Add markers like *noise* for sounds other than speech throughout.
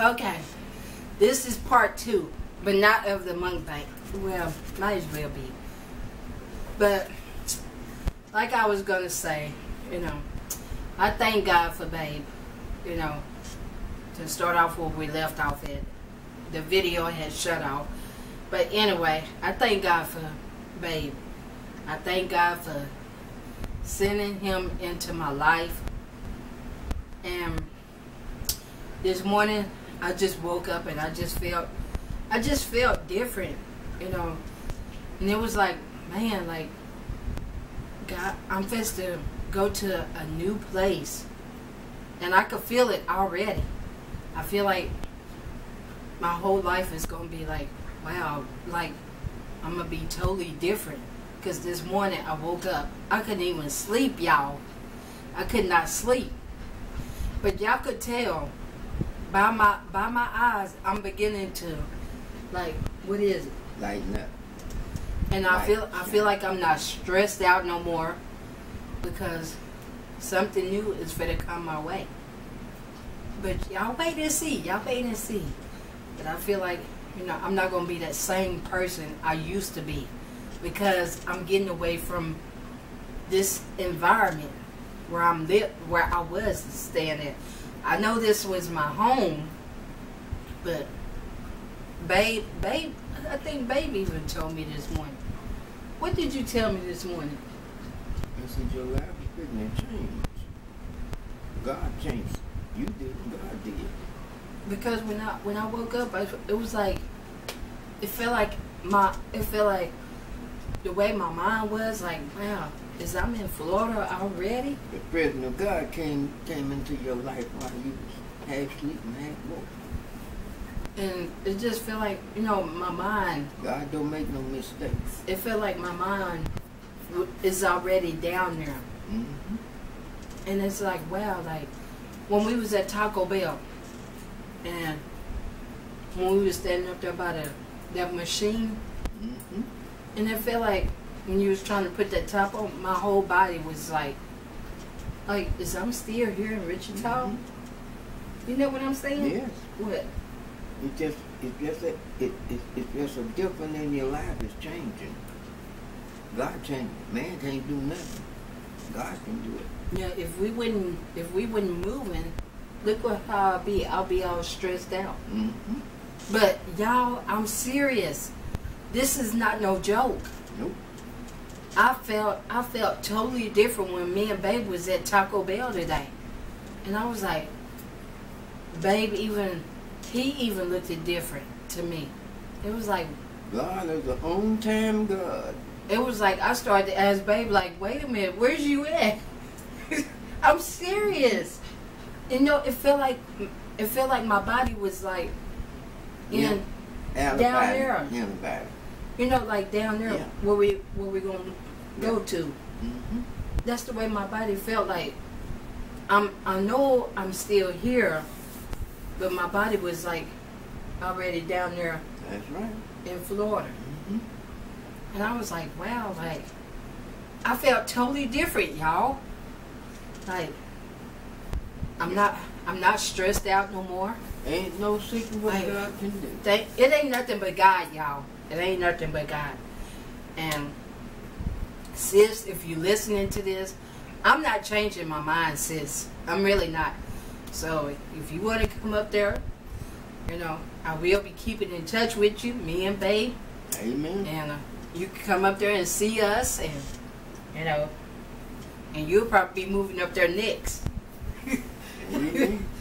Okay, this is part two, but not of the monk mukbang. Well, might as well be. But like I was gonna say, you know, I thank God for Babe. You know, to start off where we left off at, the video had shut off. But anyway, I thank God for Babe. I thank God for sending him into my life. And this morning, I just woke up and I just felt, I just felt different, you know. And it was like, man, like, God, I'm supposed to go to a new place. And I could feel it already. I feel like my whole life is going to be like, wow, like, I'm going to be totally different. Because this morning I woke up, I couldn't even sleep, y'all. I could not sleep. But y'all could tell by my by my eyes, I'm beginning to like what is it? Lighten up. And I feel I feel like I'm not stressed out no more because something new is going to come my way. But y'all wait and see. Y'all wait and see. But I feel like you know I'm not going to be that same person I used to be because I'm getting away from this environment where I'm lit where I was staying at. I know this was my home, but babe, babe, I think babe even told me this morning. What did you tell me this morning? I said, your life is to change. God changed. You did, God did. Because when I when I woke up, I, it was like it felt like my it felt like the way my mind was like, wow, is I'm in Florida already? The presence of God came came into your life while you was half and half woke. And it just felt like you know my mind. God don't make no mistakes. It felt like my mind is already down there. Mm-hmm. And it's like, wow, like when we was at Taco Bell and when we was standing up there by the that machine Mm-hmm. and it felt like when you was trying to put that top on, my whole body was like like is I'm still here in Wichita? Mhm. You know what I'm saying? Yes. What? It just it's just a, it, it it's just a different in your life is changing. God changed. Man can't do nothing. God can do it. Yeah, if we wouldn't if we wouldn't moving, look what how I'll be. I'll be all stressed out. Mm-hmm. But y'all, I'm serious. This is not no joke. Nope. I felt I felt totally different when me and Babe was at Taco Bell today, and I was like, Babe, even he even looked it different to me. It was like God is on time God. it was like I started to ask Babe like, wait a minute, where's you at? *laughs* I'm serious. You know, it felt like it felt like my body was like in Yeah. Down there. In the body. you know like down there Yeah. where we where we gonna go to. Mm-hmm. that's the way my body felt like I'm I know I'm still here but my body was like already down there That's right. in Florida Mm-hmm. and I was like wow like I felt totally different y'all like I'm not I'm not stressed out no more Ain't no secret what I- God can do. they, it ain't nothing but God y'all it ain't nothing but God and sis if you're listening to this I'm not changing my mind sis I'm really not So if you want to come up there, you know, I will be keeping in touch with you, me and Babe, Amen. and uh, you can come up there and see us, and you know, and you'll probably be moving up there next. Amen. *laughs*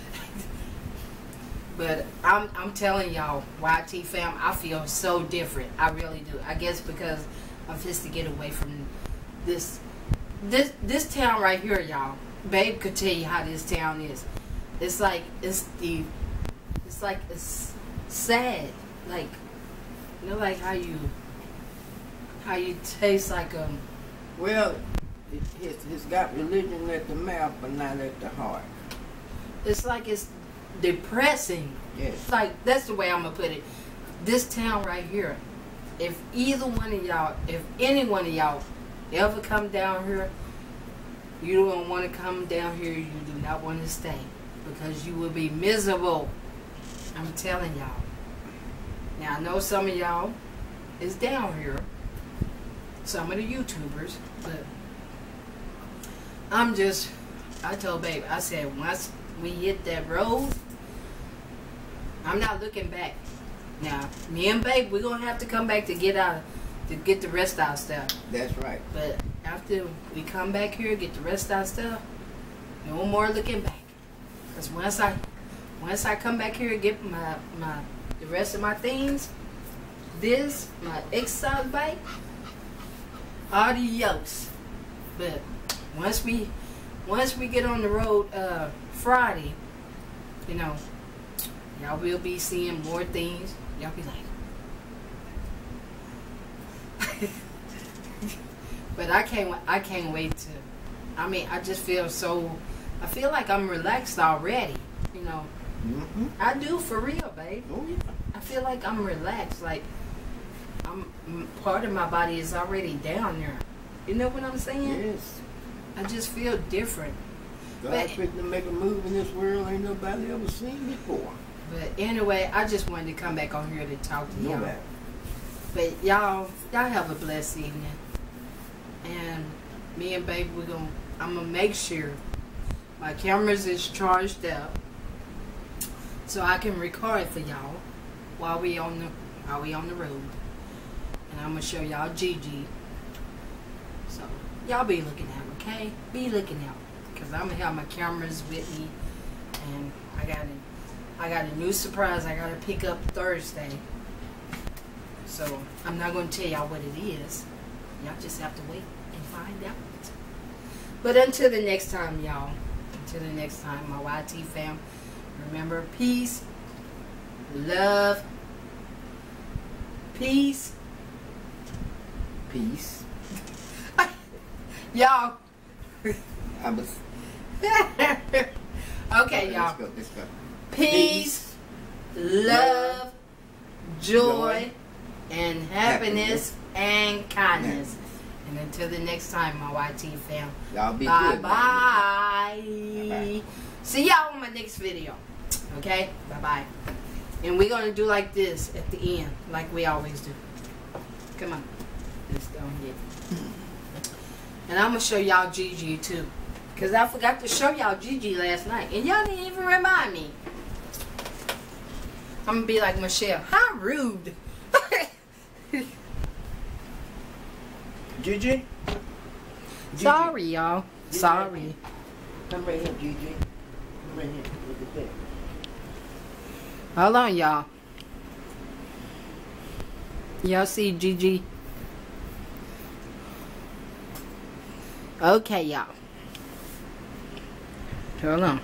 But I'm I'm telling y'all, YT fam, I feel so different. I really do. I guess because I'm just to get away from this this this town right here, y'all. Babe could tell you how this town is. It's like it's the it's like it's sad. Like you know like how you how you taste like um Well, it, it's, it's got religion at the mouth, but not at the heart. it's like it's depressing. Yes. It's like that's the way I'm gonna put it. This town right here. If either one of y'all, if any one of y'all ever come down here, You don't want to come down here. You do not want to stay because you will be miserable. I'm telling y'all. Now I know some of y'all is down here. Some of the YouTubers, but I'm just. I told Babe. I said once we hit that road, I'm not looking back. Now, me and Babe, we're gonna have to come back to get out, to get the rest of our stuff. That's right. But after we come back here, get the rest of our stuff, no more looking back. Cause once I, once I come back here and get my my the rest of my things, this my exercise bike, adios. But once we, once we get on the road uh, Friday, you know, y'all will be seeing more things. Y'all be like. But I can't. I can't wait to. I mean, I just feel so. I feel like I'm relaxed already. You know. Mm-hmm. I do for real, babe. Oh yeah. I feel like I'm relaxed. Like I'm part of my body is already down there. You know what I'm saying? Yes. I just feel different. God's to make a move in this world ain't nobody ever seen before. But anyway, I just wanted to come back on here to talk to No y'all. But y'all, y'all have a blessed evening. And me and baby, we're gonna. I'm gonna make sure my cameras is charged up, so I can record for y'all while we on the while we on the road. And I'm gonna show y'all Gigi. So y'all be looking out, okay? Be looking out, cause I'm gonna have my cameras with me, and I got a, I got a new surprise I gotta pick up Thursday. So I'm not going to tell y'all what it is. Y'all just have to wait and find out. But until the next time, y'all. Until the next time, my YT fam. Remember, peace, love, peace. Peace. *laughs* Y'all. I was. *laughs* okay, y'all. Let's go. Let's go. Peace, love, joy, and happiness and kindness. And until the next time, my YT fam. Y'all be Bye good. bye. Bye-bye. See y'all in my next video. Okay? Bye bye. And we're gonna do like this at the end, like we always do. Come on. Let's go hmm. and And I'm gonna show y'all Gigi too. Cause I forgot to show y'all Gigi last night. And y'all didn't even remind me. I'm gonna be like Michelle. How rude. Gigi? Gigi, Sorry, y'all. Sorry. Come right here, Gigi. Come right here. Look at that. Hold on, y'all. Y'all see Gigi? Okay, y'all. Hold on.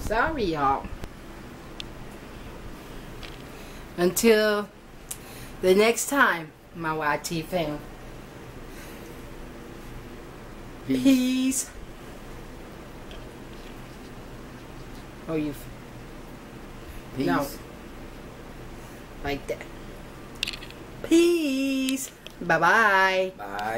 Sorry, y'all. Until the next time, my YT fam. Peace. Peace. Oh, you Peace. No. like that. Peace. Bye bye. Bye.